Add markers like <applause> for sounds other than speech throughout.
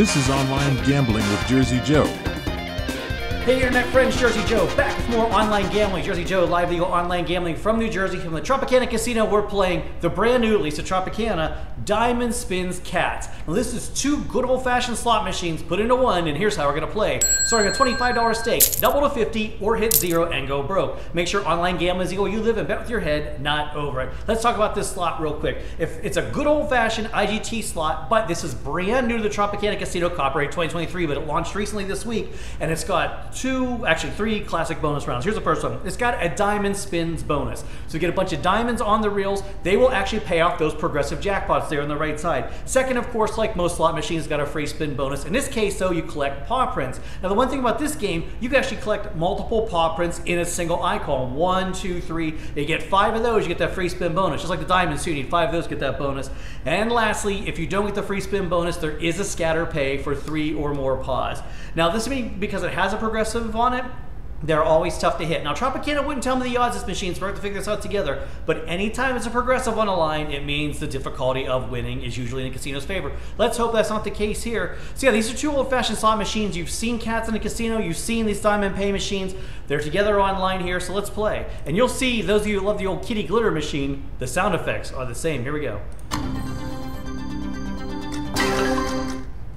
This is Online Gambling with Jersey Joe. Hey, Internet friends, Jersey Joe, back with more online gambling. Jersey Joe, live legal online gambling from New Jersey. From the Tropicana Casino, we're playing the brand new, at least the Tropicana, Diamond Spins Cats. Now, this is two good old fashioned slot machines put into one, and here's how we're gonna play. Starting at $25 stake, double to 50, or hit zero and go broke. Make sure online gambling is legal. you live and bet with your head, not over it. Let's talk about this slot real quick. If it's a good old fashioned IGT slot, but this is brand new to the Tropicana Casino, copyright 2023, but it launched recently this week, and it's got two, actually three classic bonus rounds. Here's the first one. It's got a diamond spins bonus. So you get a bunch of diamonds on the reels. They will actually pay off those progressive jackpots there on the right side. Second, of course, like most slot machines, got a free spin bonus. In this case, though, you collect paw prints. Now, the one thing about this game, you can actually collect multiple paw prints in a single icon. One, two, three. You get five of those, you get that free spin bonus. Just like the diamonds, too. You need five of those, get that bonus. And lastly, if you don't get the free spin bonus, there is a scatter pay for three or more paws. Now, this is because it has a progressive on it, they're always tough to hit. Now, Tropicana wouldn't tell me the odds this machine, so we're to figure this out together. But anytime it's a progressive on a line, it means the difficulty of winning is usually in the casino's favor. Let's hope that's not the case here. So yeah, these are two old-fashioned slot machines. You've seen cats in a casino. You've seen these diamond pay machines. They're together online here, so let's play. And you'll see, those of you who love the old kitty glitter machine, the sound effects are the same. Here we go.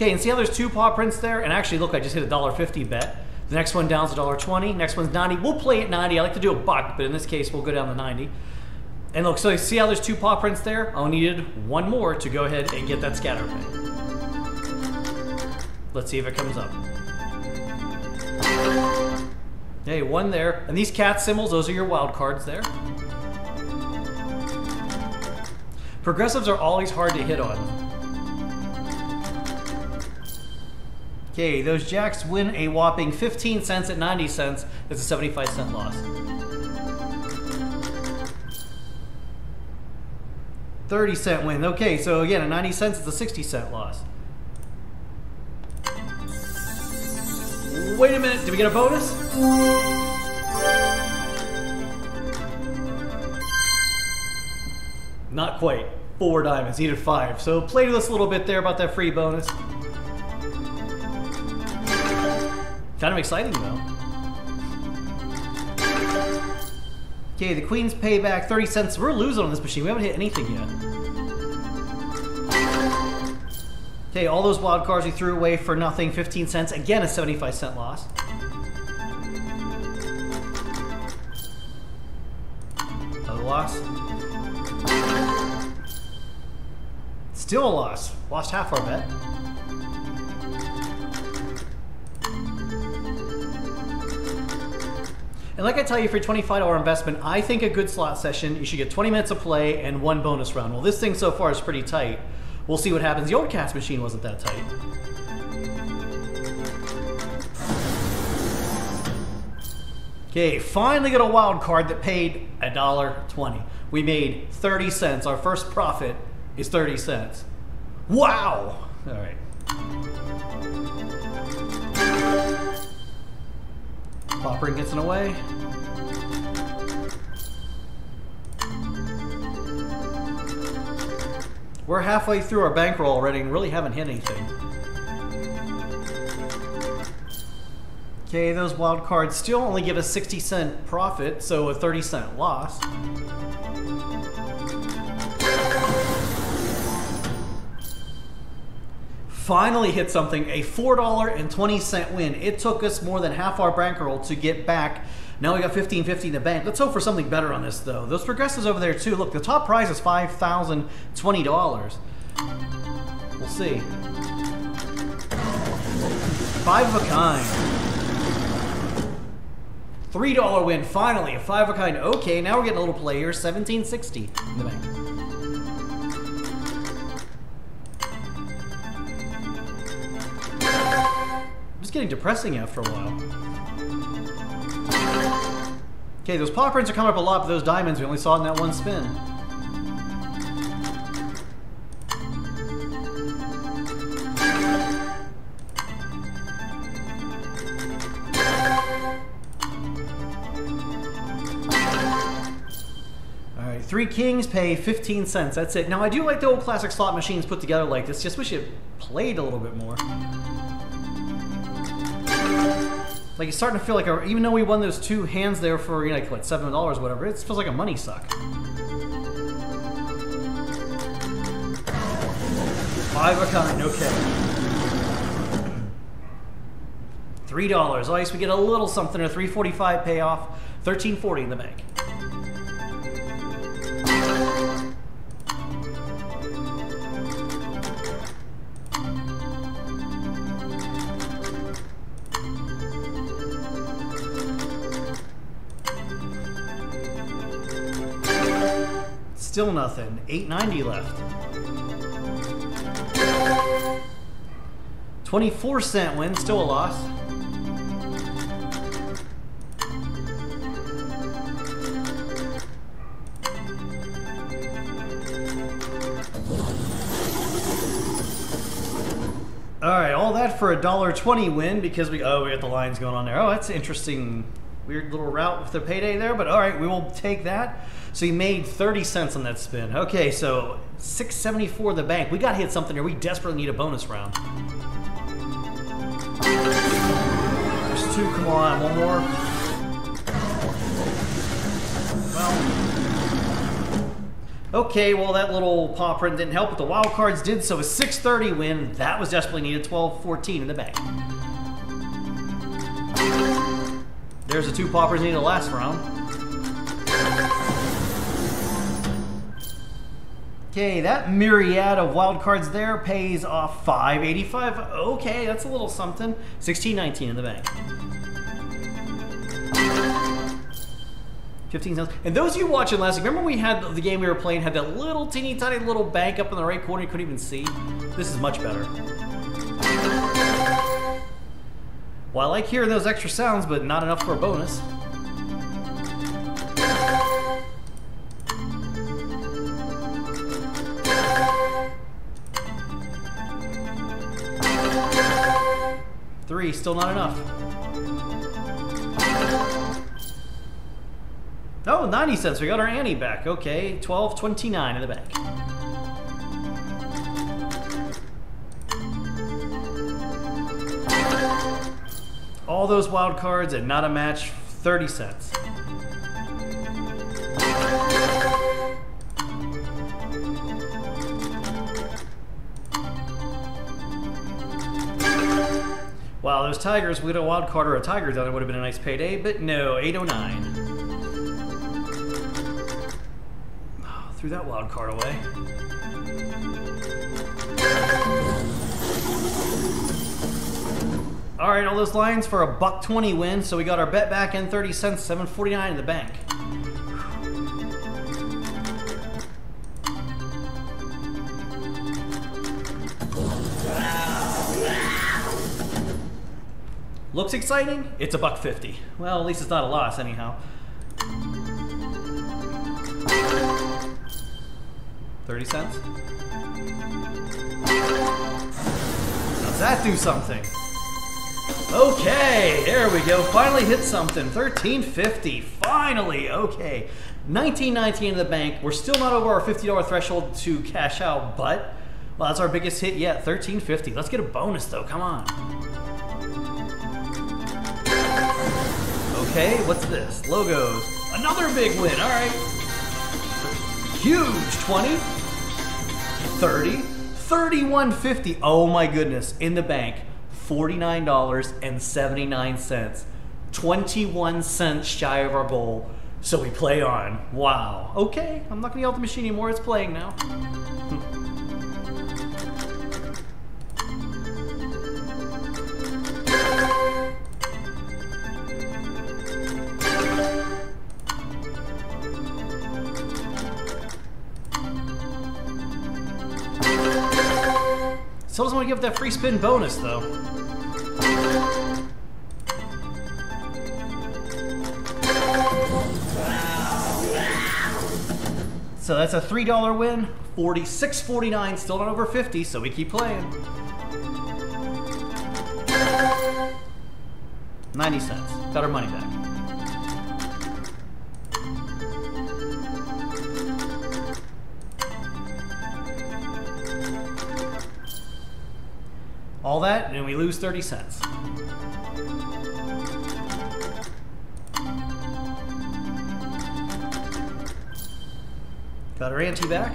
Okay, and see how there's two paw prints there? And actually, look, I just hit a $1.50 bet. The next one down down's $1.20. Next one's 90. We'll play at 90. I like to do a buck, but in this case, we'll go down to 90. And look, so see how there's two paw prints there? I needed one more to go ahead and get that scatter pay. Let's see if it comes up. Hey, one there. And these cat symbols, those are your wild cards there. Progressives are always hard to hit on. Okay, those jacks win a whopping 15 cents at 90 cents. That's a 75 cent loss. Thirty cent win. Okay, so again, at 90 cents, it's a 60 cent loss. Wait a minute, did we get a bonus? Not quite. Four diamonds, needed five. So play with us a little bit there about that free bonus. Kind of exciting though. Okay, the Queen's payback, 30 cents. We're losing on this machine. We haven't hit anything yet. Okay, all those wild cards we threw away for nothing, 15 cents. Again, a 75 cent loss. Another loss. Still a loss. Lost half our bet. And like I tell you, for a $25 investment, I think a good slot session, you should get 20 minutes of play and one bonus round. Well, this thing so far is pretty tight. We'll see what happens. The old Cats machine wasn't that tight. Okay, finally got a wild card that paid $1.20. We made 30 cents. Our first profit is 30 cents. Wow! All right. Popper gets in the way. We're halfway through our bankroll already and really haven't hit anything. Okay, those wild cards still only give us 60 cent profit, so a 30 cent loss. Finally hit something, a $4.20 win. It took us more than half our bankroll to get back. Now we got 1550 in the bank. Let's hope for something better on this though. Those progressives over there too. Look, the top prize is $5,020. We'll see. Five of a kind. $3 win, finally, a five of a kind. Okay, now we're getting a little play here, 1760 in the bank. It's getting depressing after a while. Okay, those paw prints are coming up a lot, but those diamonds we only saw in that one spin. Three kings pay 15 cents. That's it. Now, I do like the old classic slot machines put together like this. Just wish it played a little bit more. Like, it's starting to feel like, even though we won those two hands there for, you know, like, what, $7 or whatever, it feels like a money suck. Five a kind, okay. Three dollars. At least we get a little something. A three forty-five payoff. Thirteen forty in the bank. Still nothing. 890 left. 24 cent win, still a loss. All right, all that for a dollar twenty win because we oh we got the lines going on there. Oh, that's interesting, weird little route with the payday there. But all right, we will take that. So he made thirty cents on that spin. Okay, so six seventy four the bank. We got hit something here. We desperately need a bonus round. There's two. Come on, one more. Well. Okay, well that little paw print didn't help, but the wild cards did, so a 630 win. That was desperately needed, 12-14 in the bank. There's the two poppers the last round. Okay, that myriad of wild cards there pays off 585. Okay, that's a little something. 1619 in the bank. 15 cents. And those of you watching last week, remember we had the game we were playing had that little teeny tiny little bank up in the right corner you couldn't even see? This is much better. Well, I like hearing those extra sounds, but not enough for a bonus. Three, still not enough. Oh, 90 cents. We got our ante back. Okay, 12.29 in the bank. Those wild cards and not a match, 30 cents. Wow, those tigers, we had a wild card or a tiger down, it would have been a nice payday, but no, 809. Ah, threw that wild card away. All right, all those lines for a buck 20 win. So we got our bet back in 30 cents, 749 in the bank. Looks exciting? It's a buck 50. Well, at least it's not a loss anyhow. 30 cents? Does that do something? Okay, there we go. Finally hit something. 1350. Finally. Okay. 1919 in the bank. We're still not over our $50 threshold to cash out, but well, that's our biggest hit yet. 1350. Let's get a bonus though. Come on. Okay, what's this? Logos. Another big win. All right. Huge 20. 30, 31.50. Oh my goodness, in the bank, $49.79. 21 cents shy of our goal. So we play on. Wow. Okay, I'm not gonna yell at the machine anymore, it's playing now. Still doesn't want to give that free spin bonus, though. So that's a $3 win. 46.49, still not over 50, so we keep playing. 90 cents. Got our money back. All that, and we lose 30 cents. Got our ante back.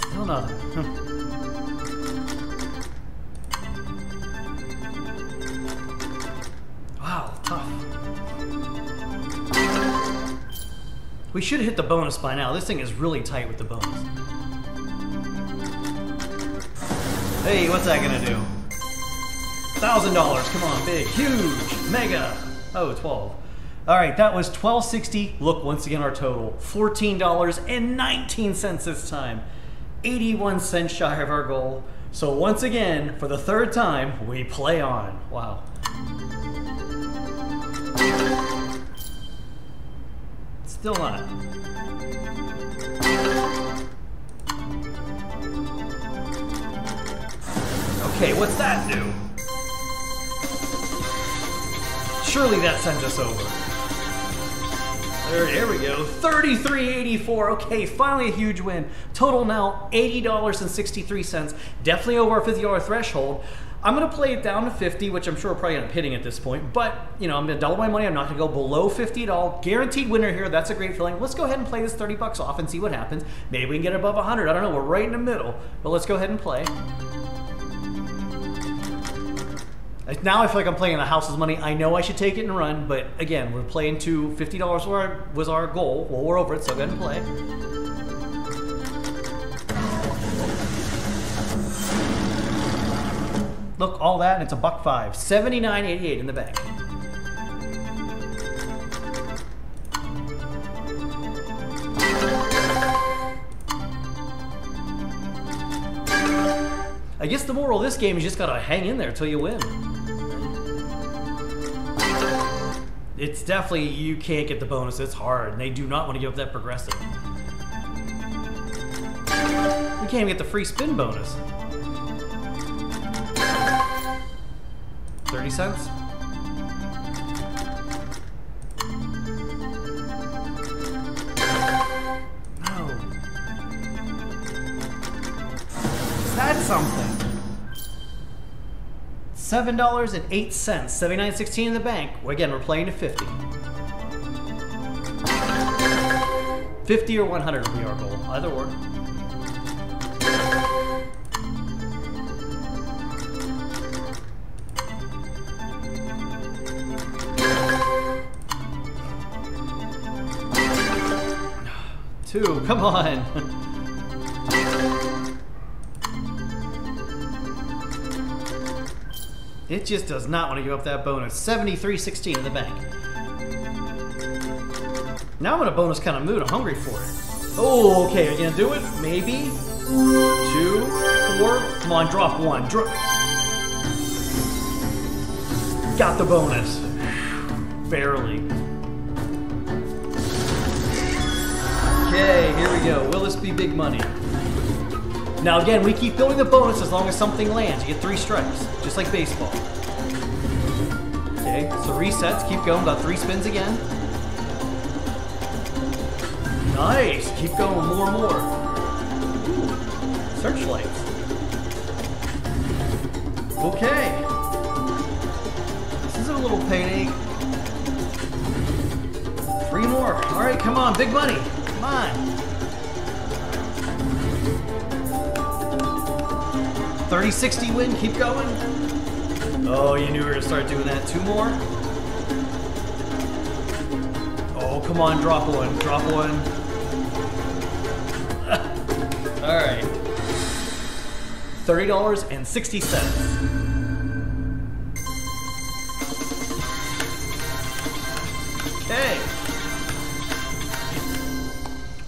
Still nothing. <laughs> Hmm. We should hit the bonus by now. This thing is really tight with the bonus. Hey, what's that gonna do? Thousand dollars, come on, big, huge, mega. Oh, 12. All right, that was 1260. Look, once again, our total $14.19 this time. 81 cents shy of our goal. So once again, for the third time, we play on. Wow. Still not. Okay, what's that do? Surely that sends us over. There, there we go. 33.84. Okay, finally a huge win. Total now $80.63. Definitely over our $50 threshold. I'm going to play it down to 50, which I'm sure we're probably going to at this point. But, you know, I'm going to double my money. I'm not going to go below 50 at all. Guaranteed winner here. That's a great feeling. Let's go ahead and play this 30 bucks off and see what happens. Maybe we can get above 100. I don't know. We're right in the middle. But let's go ahead and play. Now I feel like I'm playing the house's money. I know I should take it and run, but again, we're playing to $50 was our goal. Well, we're over it, so go ahead and play. Look, all that, and it's a buck five. 79.88 in the bank. I guess the moral of this game is just gotta hang in there till you win. It's definitely, you can't get the bonus. It's hard, and they do not want to give up that progressive. We can't even get the free spin bonus. 30 cents? No. Is that something? Seven dollars and eight cents, seventy-nine sixteen in the bank. Well, again, we're playing to fifty. Fifty or one hundred will be our goal. Either or. Two, come on. It just does not want to give up that bonus. 73.16 in the bank. Now I'm in a bonus kind of mood. I'm hungry for it. Oh, okay. Are you going to do it? Maybe. Two, four. Come on, drop one. Drop. Got the bonus. Barely. Okay, here we go. Will this be big money? Now again, we keep building the bonus as long as something lands. You get three strikes, just like baseball. Okay, so resets, keep going, got three spins again. Nice, keep going, more and more. Searchlights. Okay. This is a little payday. Three more. All right, come on, big money. Come on. 30-60 win, keep going. Oh, you knew we were gonna start doing that. Two more. Oh, come on, drop one, drop one. <laughs> All right. $30.60.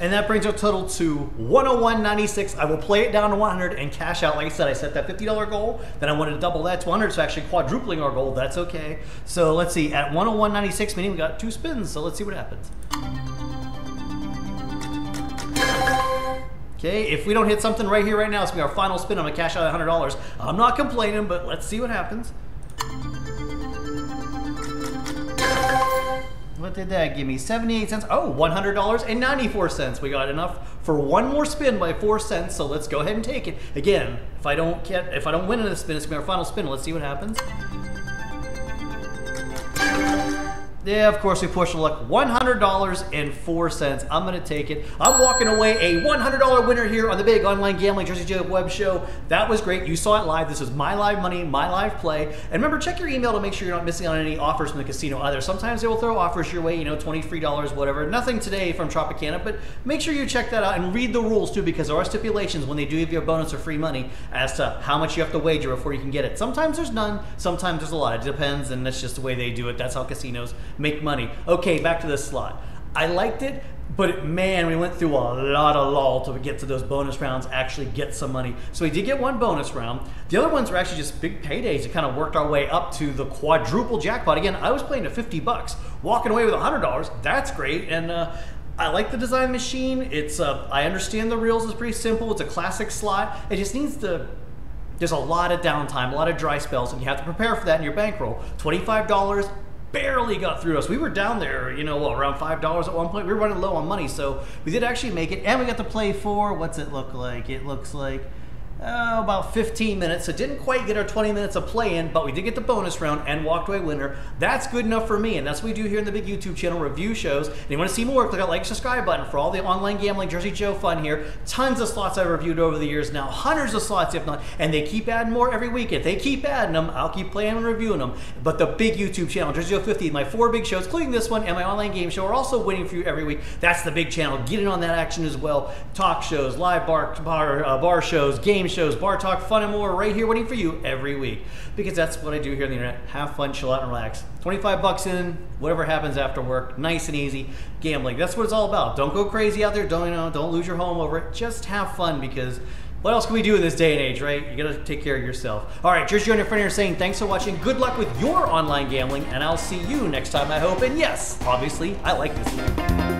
And that brings our total to 101.96. I will play it down to 100 and cash out. Like I said, I set that $50 goal. Then I wanted to double that to 100, so actually quadrupling our goal. That's okay. So let's see. At 101.96, meaning we got two spins. So let's see what happens. Okay, if we don't hit something right here, right now, it's gonna be our final spin. I'm gonna cash out $100. I'm not complaining, but let's see what happens. What did that give me? 78 cents. Oh, $100.94. We got enough for one more spin by four cents, so let's go ahead and take it. Again, if I don't get, if I don't win in this spin, it's gonna be our final spin. Let's see what happens. Yeah, of course we push luck. $100.04. I'm going to take it. I'm walking away a $100 winner here on the big online gambling Jersey Joe web show. That was great. You saw it live. This is my live money, my live play. And remember, check your email to make sure you're not missing on any offers from the casino either. Sometimes they will throw offers your way, you know, 20 free dollars, whatever. Nothing today from Tropicana, but make sure you check that out and read the rules too because there are stipulations when they do give you a bonus or free money as to how much you have to wager before you can get it. Sometimes there's none, sometimes there's a lot. It depends, and that's just the way they do it. That's how casinos make money. Okay, back to this slot. I liked it, but man, we went through a lot of lull to get to those bonus rounds, actually get some money. So we did get one bonus round. The other ones were actually just big paydays. It kind of worked our way up to the quadruple jackpot. Again, I was playing to 50 bucks, walking away with $100. That's great. And uh, I like the design machine. It's uh, I understand the reels is pretty simple. It's a classic slot. It just needs to there's a lot of downtime, a lot of dry spells, and you have to prepare for that in your bankroll. $25 barely got through us. We were down there, you know, well, around five dollars at one point. We were running low on money, so we did actually make it, and we got to play for. What's it look like? It looks like uh, about 15 minutes. So didn't quite get our 20 minutes of play in, but we did get the bonus round and walked away winner. That's good enough for me, and that's what we do here in the big YouTube channel, review shows. And you want to see more, click that like, subscribe button for all the online gambling Jersey Joe fun here. Tons of slots I've reviewed over the years now, hundreds of slots if not, and they keep adding more every week. If they keep adding them, I'll keep playing and reviewing them. But the big YouTube channel, Jersey Joe 50, my four big shows, including this one and my online game show, are also winning for you every week. That's the big channel. Get in on that action as well. Talk shows, live bar, bar, uh, bar shows, game shows, bar talk, fun and more right here waiting for you every week. Because that's what I do here on the internet. Have fun, chill out, and relax. 25 bucks in, whatever happens after work, nice and easy. Gambling. That's what it's all about. Don't go crazy out there. Don't you know, don't lose your home over it. Just have fun because what else can we do in this day and age, right? You gotta take care of yourself. All right, Jersey Joe and your friend here saying thanks for watching. Good luck with your online gambling, and I'll see you next time, I hope. And yes, obviously, I like this.